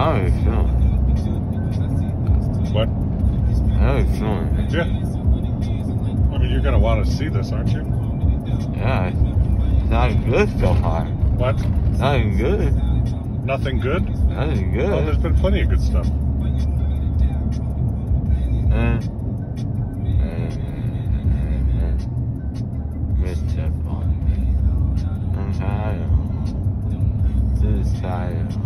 Oh, ah ouais, excellent. What? Oh, excellent. Yeah. I mean, you're going to want to see this, aren't you? Yeah. It's not good so far. What? Nothing good. Nothing good? Nothing good. Well, there's been plenty of good stuff. Uh, uh, uh, uh I'm